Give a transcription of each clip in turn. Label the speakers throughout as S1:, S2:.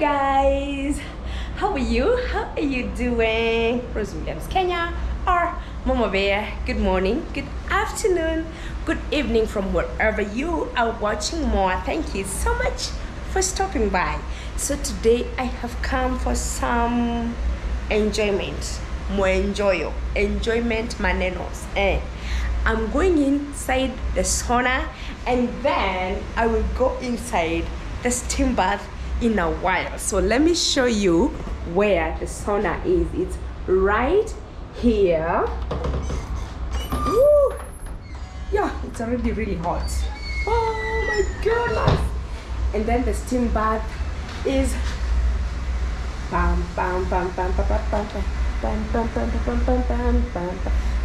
S1: guys. How are you? How are you doing? Rose williams kenya. Or mama bear good morning good afternoon good evening from wherever you are watching more. Thank you so much for stopping by. So today i have come for some enjoyment. More enjoyo enjoyment manenos eh? I'm going inside the sauna and then i will go inside the steam bath in a while so let me show you where the sauna is it's right here Woo! yeah it's already really hot oh my goodness and then the steam bath is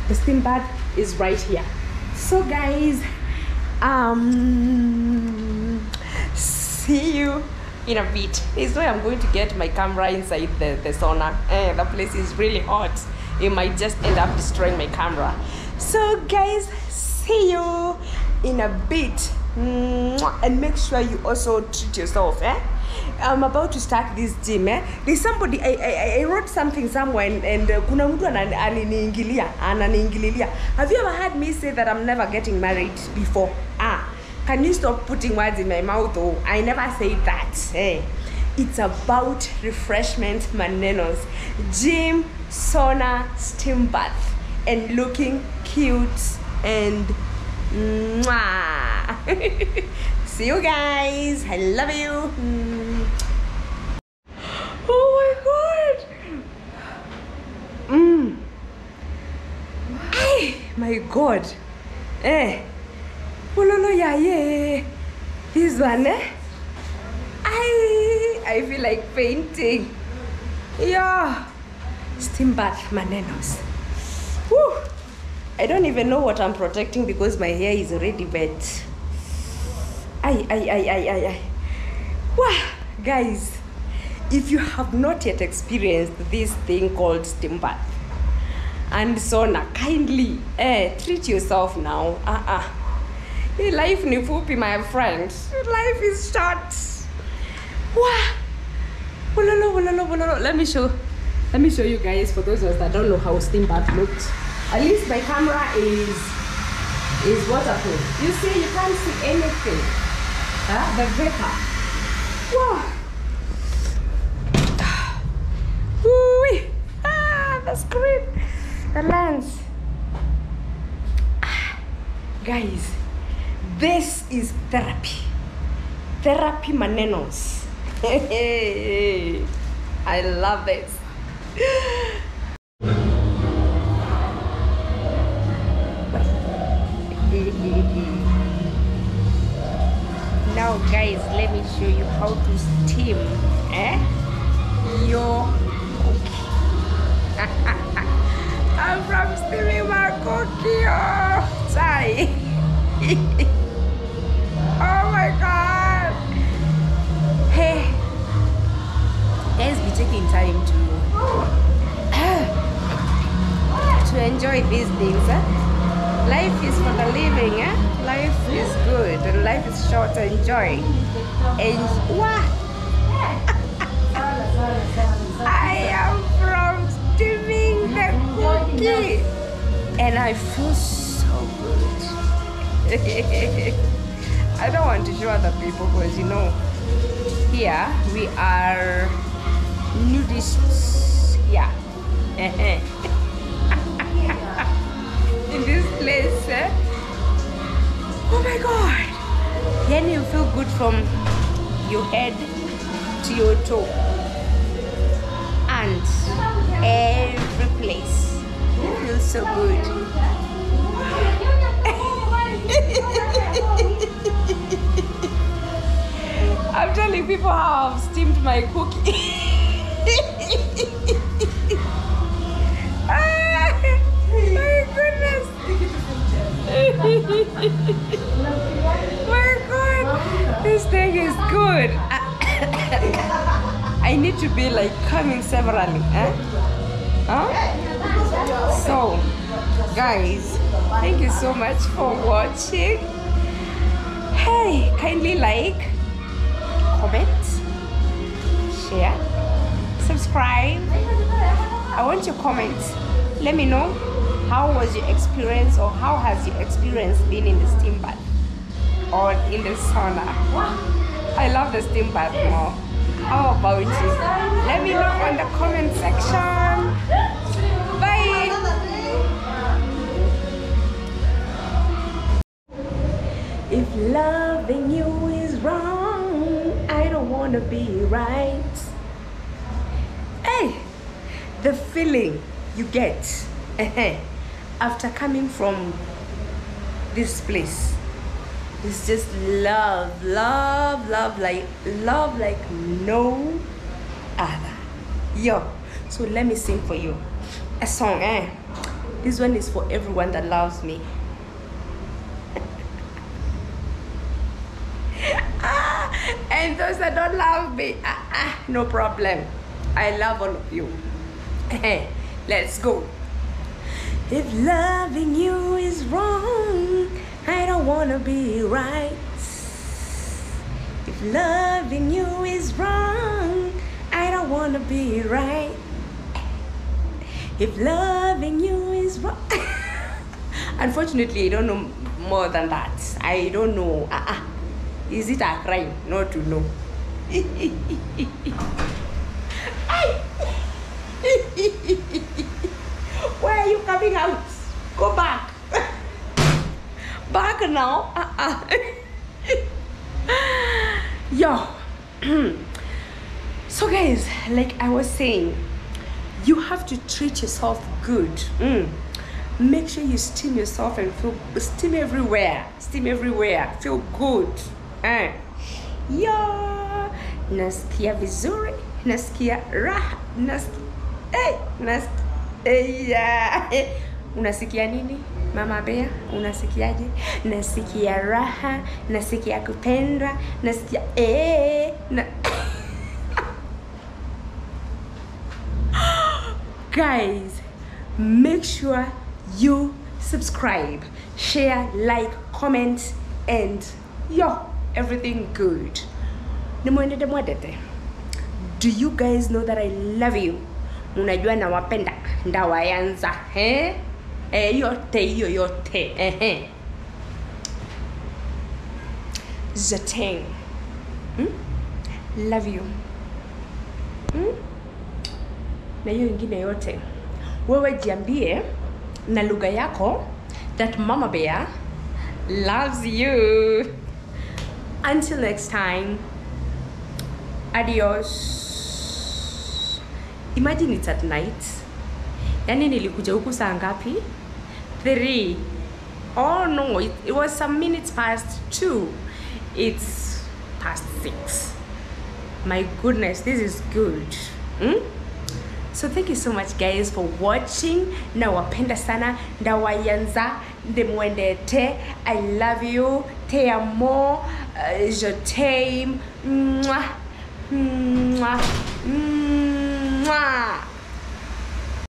S1: the steam bath is right here so guys um see you in a bit is where i'm going to get my camera inside the, the sauna. Eh, the place is really hot. It might just end up destroying my camera. So guys see you in a bit and make sure you also treat yourself eh? I'm about to start this gym eh? There's somebody I, I, I wrote something somewhere and, and uh, kuna ananiingililia. Have you ever heard me say that I'm never getting married before? Ah, can you stop putting words in my mouth? Oh, I never say that. Eh? It's about refreshment manenos, gym, sauna, steam bath, and looking cute and mwah. See you guys. I love you. Mm. Oh my god. Mm. Ay, my god. Eh. Pololo ya ye. This one eh. I I feel like painting. Yeah. Steam bath manenos. Woo. I don't even know what I'm protecting because my hair is already wet. Ay, ay, ay, ay, ay, ay. Wow, guys, if you have not yet experienced this thing called steam bath and sauna, kindly eh, treat yourself now. Uh-uh. Life ni fupi, my friend. Life is short. Wow. Wololo, wololo, wololo. Let me show. Let me show you guys for those of us that don't know how steam bath looked. At least my camera is is waterproof. You see, you can't see anything. Huh? The vapor. Wow. Woo-wee. Ah, the screen. The lens. Ah, Guys, this is therapy. Therapy manenos. I love this. now guys let me show you how to steam eh your cookie i'm from steaming my cookie oh sorry my god. Hey. Guys be taking time to to enjoy these things eh? life is for the living eh? life is good and life is short enjoy and what i am from steaming the cookie. And i feel so good i don't want to show other people because you know here we are nudists. Yeah. In this place eh? oh my god. Then you feel good from your head to your toe? And every place. You feel so good people how I've steamed my cookie. My goodness. my god, this thing is good. I need to be like coming severally. Eh? Huh? So, guys, thank you so much for watching. Hey, kindly like, comment, share, subscribe. I want your comments. Let me know how was your experience or how has your experience been in the steam bath or in the sauna. I love the steam bath more. How about you? Let me know on the comment section. Wanna be right. Hey, the feeling you get after coming from this place is just love, love, love, like love like no other. Yo, so let me sing for you a song. Eh, this one is for everyone that loves me. Ah, and those that don't love me, ah, ah, no problem. I love all of you. Let's go. If loving you is wrong, I don't wanna be right. If loving you is wrong, I don't wanna be right. If loving you is wrong. Unfortunately, I don't know more than that. I don't know. Uh-uh. Is it a crime not to know? Where are you coming out? Go back. back now. Uh-uh. Yo. so guys, like I was saying, you have to treat yourself good. Mm. Make sure you steam yourself and feel steam everywhere. Steam everywhere. Feel good. Eh. Yo. Nasikia vizuri. Nasikia raha. Nasikia Hey, nas hey, yeah. Unasikia nini mama Bea? Unasikiaje? Nasikia raha, nasikia kupendwa, nasikia eh, na guys, make sure you subscribe, share, like, comment, and yo, everything good. nimwendede mwendete. Do you guys know that I love you? Unajua nawapenda, ndawayanza eh? Eh, yote hiyo yote eh, Zateng. Hmm? Love you. Hmm? Na hiyo ingine yote, wewe jiambie na lugha yako that Mama Bear loves you. Until next time, adios. Imagine it's at night. Yaani nilikuja huku saa ngapi? 3. Oh no, it, it was some minutes past 2. It's past 6. My goodness, this is good. Hmm? So thank you so much guys for watching. Nawapenda sana, ndawayanza, ndimwendete. I love you. Te amo. Uh, je t'aime. Mwah. Mwah. Mwah.